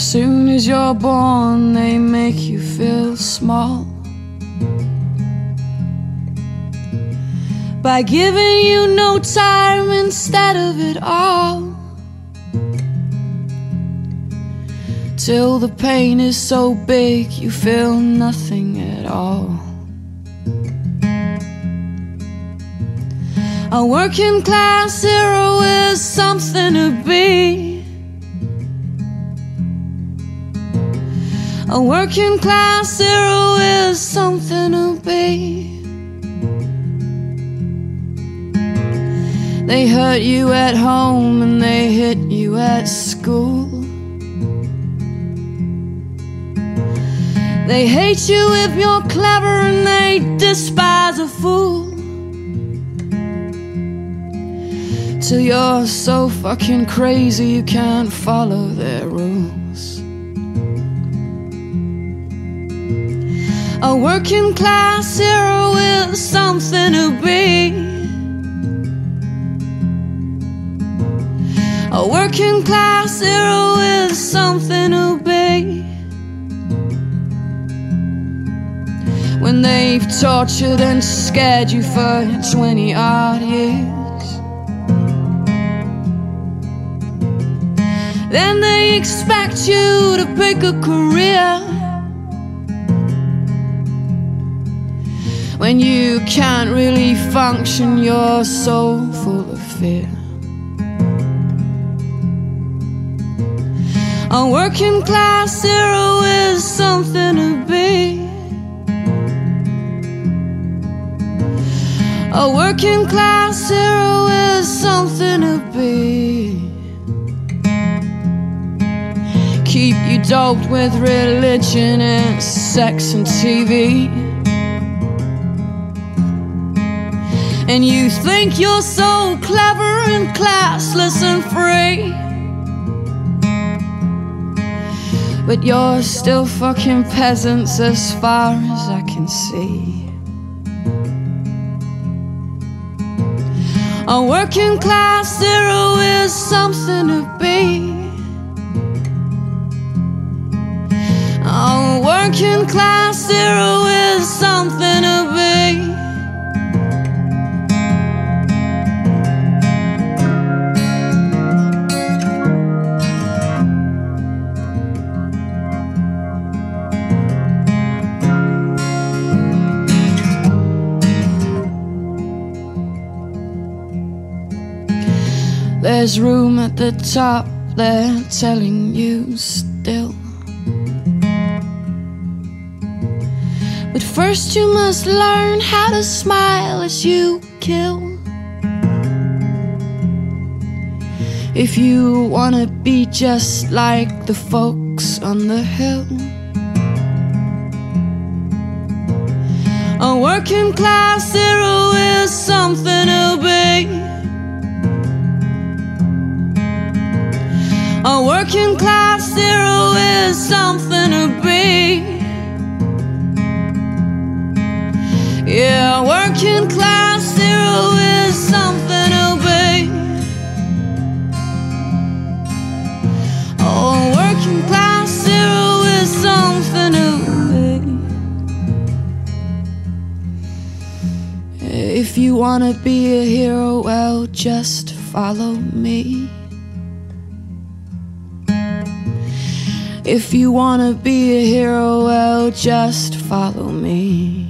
soon as you're born, they make you feel small. By giving you no time instead of it all. Till the pain is so big, you feel nothing at all. A working class hero is something to be. A working class hero is something to be. They hurt you at home and they hit you at school. They hate you if you're clever and they despise a fool. Till you're so fucking crazy you can't follow their rules. A working class hero with something to be. A working class hero with something to be. When they've tortured and scared you for 20 odd years. Then they expect you to pick a career When you can't really function, you're so full of fear. A working class hero is something to be. A working class hero is something to be. Keep you doped with religion and sex and TV. And you think you're so clever and classless and free. But you're still fucking peasants as far as I can see. A working class hero is something to be. A working class There's room at the top, they're telling you still. But first, you must learn how to smile as you kill. If you wanna be just like the folks on the hill. A working class hero is something A working class hero is something to be. Yeah, working class hero is something to be. Oh, working class hero is something to be. If you wanna be a hero, well, just follow me. If you wanna be a hero, well, just follow me.